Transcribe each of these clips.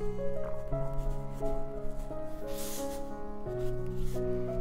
Thank you.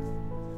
you.